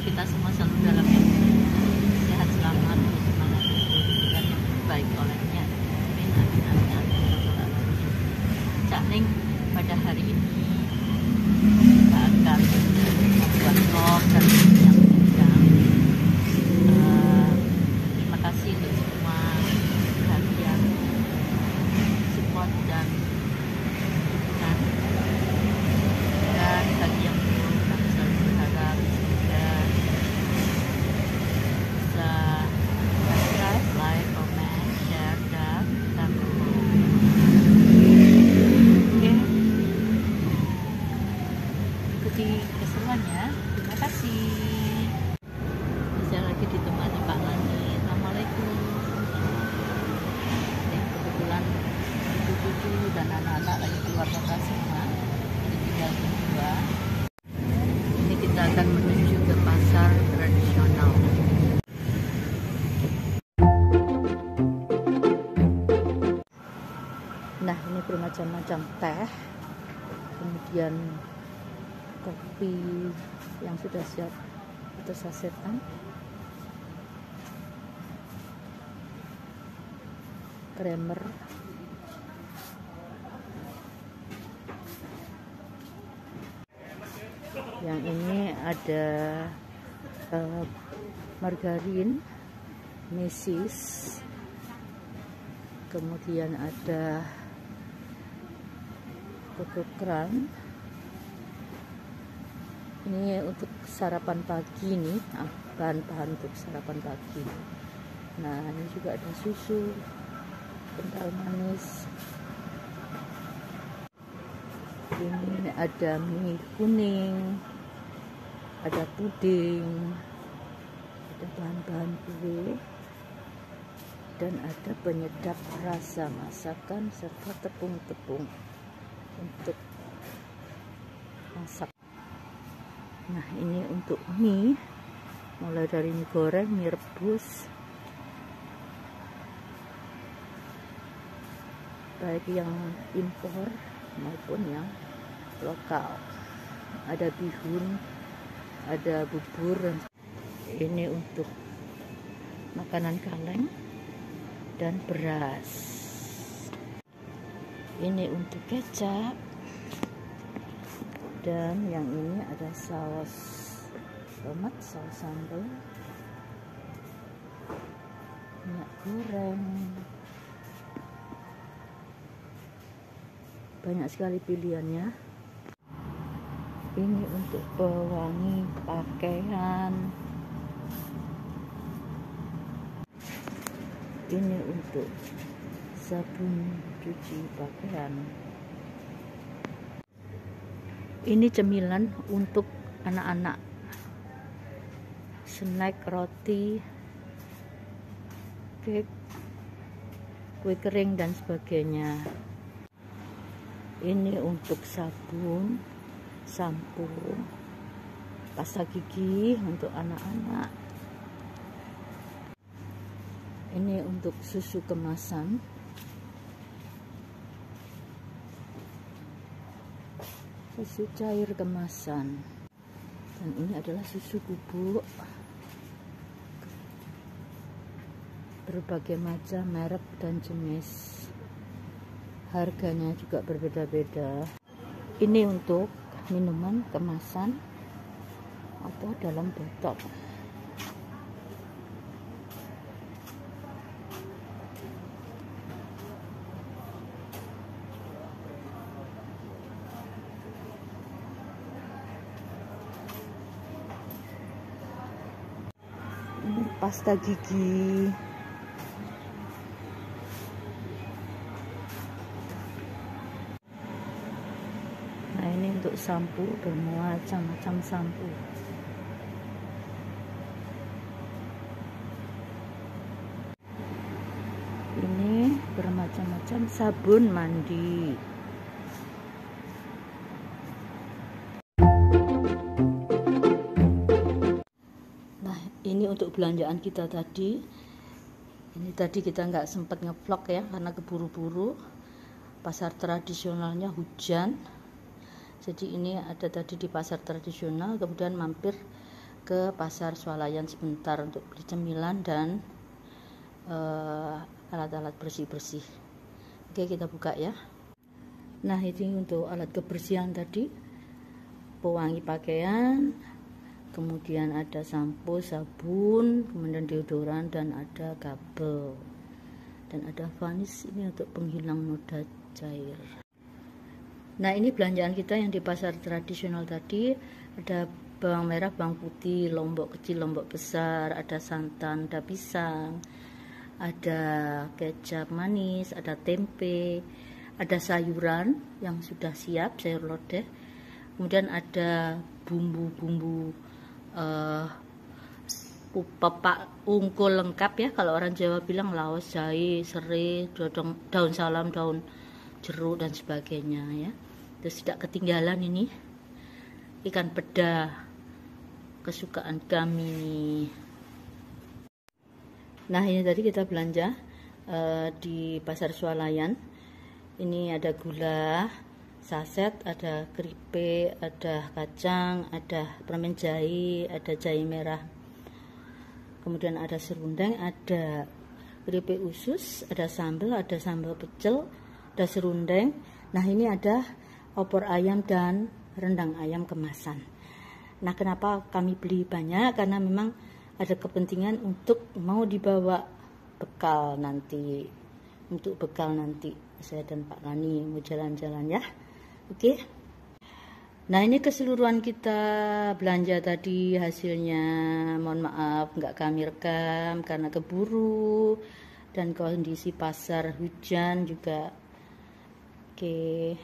kita semua selalu dalam kasih. Saya lagi ditemani Pak Langit Assalamualaikum. Yang kebetulan cucu-cucu dan anak-anak lagi keluar kota semua jadi tinggal berdua. Ini kita akan menuju ke pasar tradisional. Nah ini bermacam-macam teh kemudian kopi yang sudah siap atau sasetan. Kremer yang ini ada eh, margarin mesis. Kemudian ada koko kran ini untuk sarapan pagi nih. Ah, bahan-bahan untuk sarapan pagi. Nah ini juga ada susu kental manis. Ini ada mie kuning ada puding ada bahan-bahan kue dan ada penyedap rasa masakan serta tepung-tepung untuk masak nah ini untuk mie. Mulai dari mie goreng, mie rebus. Baik yang impor maupun yang lokal. Ada bihun ada bubur ini untuk makanan kaleng dan beras. Ini untuk kecap dan yang ini ada saus tomat saus sambal. Minyak goreng. Banyak sekali pilihannya. Ini untuk pewangi pakaian. Ini untuk sabun cuci pakaian ini cemilan untuk anak-anak. Snack roti cake kue kering dan sebagainya. Ini untuk sabun sampo pasta gigi untuk anak-anak. Ini untuk susu kemasan susu cair kemasan. Dan ini adalah susu bubuk. Berbagai macam merek dan jenis. Harganya juga berbeda-beda. Ini untuk minuman kemasan atau dalam botol ini pasta gigi Nah ini untuk sampo bermacam-macam sampo. Ini bermacam-macam sabun mandi. Belanjaan kita tadi. Ini tadi kita nggak sempat ngevlog ya karena keburu-buru. Pasar tradisionalnya hujan jadi ini ada tadi di pasar tradisional kemudian mampir ke pasar swalayan sebentar untuk beli cemilan dan uh, alat-alat bersih-bersih oke kita buka ya nah ini untuk alat kebersihan tadi pewangi pakaian kemudian ada sampo sabun kemudian deodoran dan ada kabel. Dan ada vanis ini untuk penghilang noda cair. Nah ini belanjaan kita yang di pasar tradisional tadi. Ada bawang merah bawang putih lombok kecil lombok besar ada santan ada pisang ada kecap manis ada tempe ada sayuran yang sudah siap sayur lodeh. Kemudian ada bumbu-bumbu uh, pepak ungkul lengkap ya kalau orang Jawa bilang laos jahe serai daun, daun salam daun jeruk dan sebagainya ya. Terus tidak ketinggalan ini ikan peda kesukaan kami. Nah ini tadi kita belanja uh, di pasar swalayan. Ini ada gula saset ada keripik ada kacang ada permen jahe ada jahe merah. Kemudian ada serundeng ada keripik usus ada sambal ada sambal pecel ada serundeng. Nah ini ada opor ayam dan rendang ayam kemasan. Nah kenapa kami beli banyak? Karena memang ada kepentingan untuk mau dibawa bekal nanti. Untuk bekal nanti saya dan Pak Rani mau jalan-jalan ya Oke. Nah ini keseluruhan kita belanja tadi hasilnya mohon maaf nggak kami rekam karena keburu dan kondisi pasar hujan juga oke